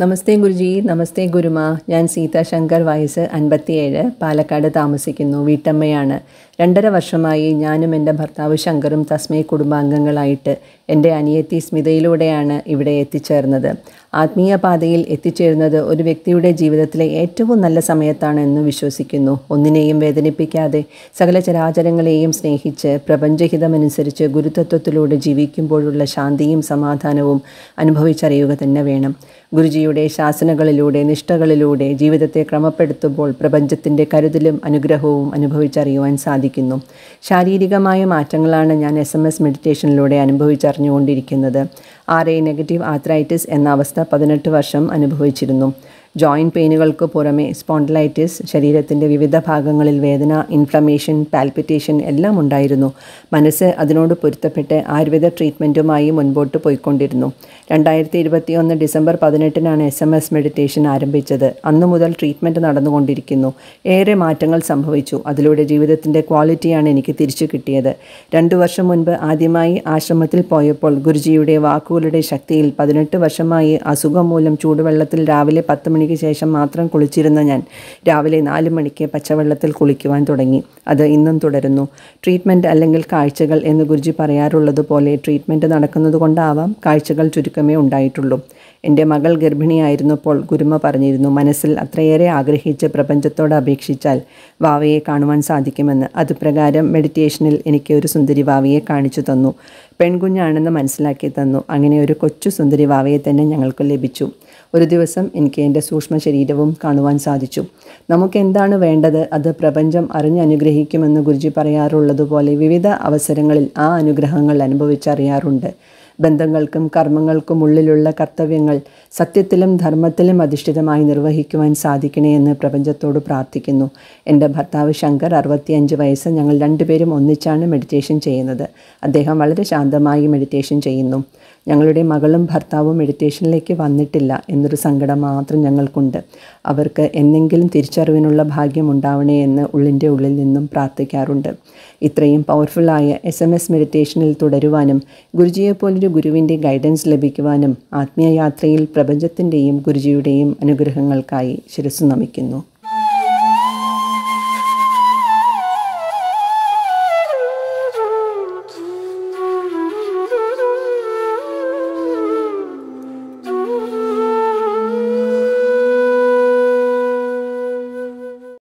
നമസ്തേ ഗുരുജി നമസ്തേ ഗുരുമ. ഞാൻ സീതാ ശങ്കർ വയസ്സ് അൻപത്തിയേഴ്. പാലക്കാട് താമസിക്കുന്നു. വീട്ടമ്മയാണ്. രണ്ടര വർഷമായി ഞാനും എന്റെ ഭർത്താവ് ശങ്കറും തസ്മയ കുടുംബാംഗങ്ങളായിട്ട് എന്റെ അനിയത്തി സ്മിതയിലൂടെയാണ് ഇവിടെ എത്തിച്ചേർന്നത്. ആത്മീയ പാതയിൽ എത്തിച്ചേരുന്നത് ഒരു വ്യക്തിയുടെ ജീവിതത്തിലെ ഏറ്റവും നല്ല സമയത്താണ് എന്ന് വിശ്വസിക്കുന്നു. ഒന്നിനെയും വേദനിപ്പിക്കാതെ സകല ചരാചരങ്ങളെയും സ്നേഹിച്ച് പ്രപഞ്ചഹിതമനുസരിച്ച് ഗുരുതത്വത്തിലൂടെ ജീവിക്കുമ്പോഴുള്ള ശാന്തിയും സമാധാനവും അനുഭവിച്ചറിയുക തന്നെ വേണം. ഗുരുജിയുടെ ശാസനകളിലൂടെ നിഷ്ഠകളിലൂടെ ജീവിതത്തെ ക്രമപ്പെടുത്തുമ്പോൾ പ്രപഞ്ചത്തിന്റെ കരുതലും അനുഗ്രഹവും അനുഭവിച്ചറിയുവാൻ സാധിക്കുന്നു. ശാരീരികമായ മാറ്റങ്ങളാണ് ഞാൻ എസ് എം എസ് മെഡിറ്റേഷനിലൂടെ അനുഭവിച്ചറിഞ്ഞുകൊണ്ടിരിക്കുന്നത്. ആർ എ നെഗറ്റീവ് ആത്രൈറ്റിസ് എന്ന അവസ്ഥ പതിനെട്ട് വർഷം അനുഭവിച്ചിരുന്നു. ജോയിന്റ് പെയിനുകൾക്ക് പുറമെ സ്പോണ്ടിലൈറ്റിസ് ശരീരത്തിന്റെ വിവിധ ഭാഗങ്ങളിൽ വേദന ഇൻഫ്ലമേഷൻ പാൽപിറ്റേഷൻ എല്ലാം ഉണ്ടായിരുന്നു. മനസ്സ് അതിനോട് പൊരുത്തപ്പെട്ട് ആയുർവേദ ട്രീറ്റ്മെന്റുമായി മുൻപോട്ട് പോയിക്കൊണ്ടിരുന്നു. രണ്ടായിരത്തി ഇരുപത്തി ഒന്ന് ഡിസംബർ പതിനെട്ടിനാണ് എസ് എം എസ് മെഡിറ്റേഷൻ ആരംഭിച്ചത്. അന്നു മുതൽ ട്രീറ്റ്മെന്റ് നടന്നുകൊണ്ടിരിക്കുന്നു. ഏറെ മാറ്റങ്ങൾ സംഭവിച്ചു. അതിലൂടെ ജീവിതത്തിന്റെ ക്വാളിറ്റിയാണ് എനിക്ക് തിരിച്ചു കിട്ടിയത്. രണ്ടു വർഷം മുൻപ് ആദ്യമായി ആശ്രമത്തിൽ പോയപ്പോൾ ഗുരുജിയുടെ വാക്കുകളുടെ ശക്തിയിൽ പതിനെട്ട് വർഷമായി അസുഖം മൂലം ചൂടുവെള്ളത്തിൽ രാവിലെ പത്ത് മണിക്ക് ശേഷം മാത്രം കുളിച്ചിരുന്ന ഞാൻ രാവിലെ നാല് മണിക്ക് പച്ചവെള്ളത്തിൽ കുളിക്കുവാൻ തുടങ്ങി. അത് ഇന്നും തുടരുന്നു. ട്രീറ്റ്മെന്റ് അല്ലെങ്കിൽ കാഴ്ചകൾ എന്ന് ഗുരുജി പറയാറുള്ളതുപോലെ ട്രീറ്റ്മെന്റ് നടക്കുന്നത് കൊണ്ടാവാം കാഴ്ചകൾ ചുരുക്കമേ ഉണ്ടായിട്ടുള്ളൂ. എന്റെ മകൾ ഗർഭിണിയായിരുന്നപ്പോൾ ഗുരുമ പറഞ്ഞിരുന്നു മനസ്സിൽ അത്രയേറെ ആഗ്രഹിച്ച് പ്രപഞ്ചത്തോട് അപേക്ഷിച്ചാൽ വാവയെ കാണുവാൻ സാധിക്കുമെന്ന്. അതുപ്രകാരം മെഡിറ്റേഷനിൽ എനിക്ക് ഒരു സുന്ദരി വാവയെ കാണിച്ചു തന്നു. പെൺകുഞ്ഞാണെന്ന് മനസ്സിലാക്കി തന്നു. അങ്ങനെ ഒരു കൊച്ചു സുന്ദരി വാവയെ തന്നെ ഞങ്ങൾക്ക് ലഭിച്ചു. ഒരു ദിവസം എനിക്ക് എന്റെ സൂക്ഷ്മ ശരീരവും കാണുവാൻ സാധിച്ചു. നമുക്ക് എന്താണ് വേണ്ടത്? അത് പ്രപഞ്ചം അറിഞ്ഞനുഗ്രഹിക്കുമെന്ന് ഗുരുജി പറയാറുള്ളതുപോലെ വിവിധ അവസരങ്ങളിൽ ആ അനുഗ്രഹങ്ങൾ അനുഭവിച്ചറിയാറുണ്ട്. ബന്ധങ്ങൾക്കും കർമ്മങ്ങൾക്കും ഉള്ളിലുള്ള കർത്തവ്യങ്ങൾ സത്യത്തിലും ധർമ്മത്തിലും അധിഷ്ഠിതമായി നിർവഹിക്കുവാൻ സാധിക്കണേ എന്ന് പ്രപഞ്ചത്തോട് പ്രാർത്ഥിക്കുന്നു. എന്റെ ഭർത്താവ് ശങ്കർ അറുപത്തിയഞ്ച് വയസ്സ്. ഞങ്ങൾ രണ്ടുപേരും ഒന്നിച്ചാണ് മെഡിറ്റേഷൻ ചെയ്യുന്നത്. അദ്ദേഹം വളരെ ശാന്തമായി മെഡിറ്റേഷൻ ചെയ്യുന്നു. ഞങ്ങളുടെ മകളും ഭർത്താവും മെഡിറ്റേഷനിലേക്ക് വന്നിട്ടില്ല എന്നൊരു സങ്കടം മാത്രം ഞങ്ങൾക്കുണ്ട്. അവർക്ക് എന്നെങ്കിലും തിരിച്ചറിവിനുള്ള ഭാഗ്യം ഉണ്ടാവണേ എന്ന് ഉള്ളിന്റെ ഉള്ളിൽ നിന്നും പ്രാർത്ഥിക്കാറുണ്ട്. ഇത്രയും പവർഫുള്ളായ എസ് എം എസ് മെഡിറ്റേഷനിൽ തുടരുവാനും ഗുരുജിയെപ്പോലൊരു ഗുരുവിന്റെ ഗൈഡൻസ് ലഭിക്കുവാനും ആത്മീയയാത്രയിൽ പ്രപഞ്ചത്തിന്റെയും ഗുരുജിയുടെയും അനുഗ്രഹങ്ങൾക്കായി ശിരസ് നമിക്കുന്നു.